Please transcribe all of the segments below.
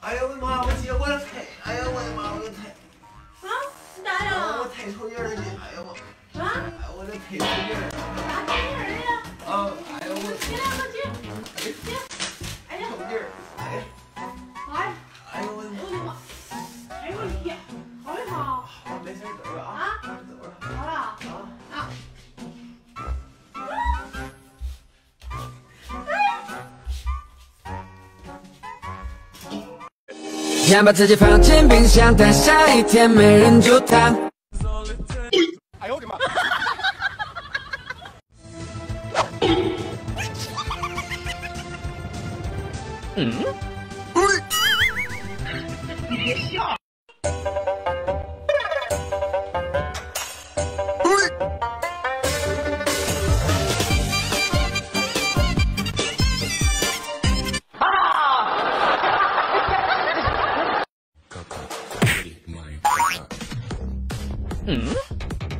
哎呀，我的妈！我姐，我的腿！哎呀，我的妈！我的腿！啊，你咋了？我腿抽筋了，姐！哎呀我！啊！哎，我的腿抽筋了。咋抽筋了呀？啊！哎呀我！来，我去。哎。天把自己放进冰箱，但下一天没人煮汤。哎呦我的妈！嗯？你别笑。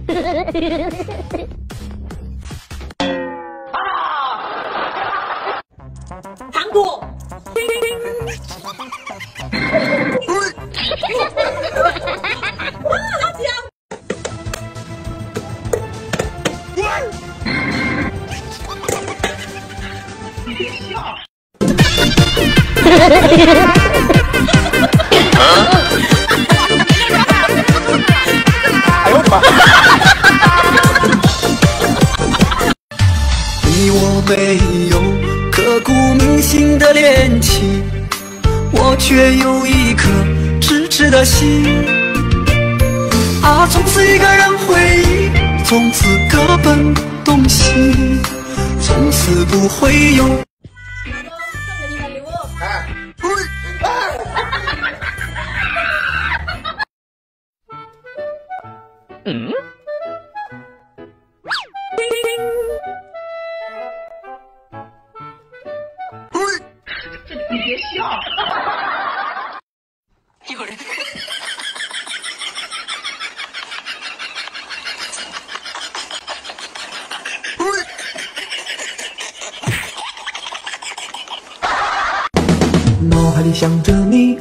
啊！糖果。你别笑。你我没有刻骨铭心的恋情，我却有一颗痴痴的心。啊，从此一个人回忆，从此各奔东西，从此不会有。送给你的礼物。嗯？你别笑。有人。脑海里想着你，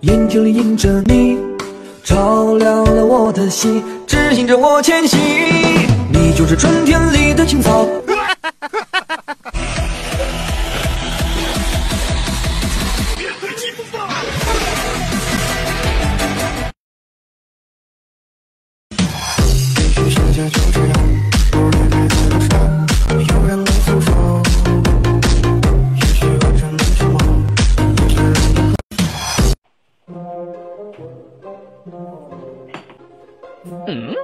眼睛里映着你，照亮了我的心，指引着我前行。你就是春天里的青草。嗯？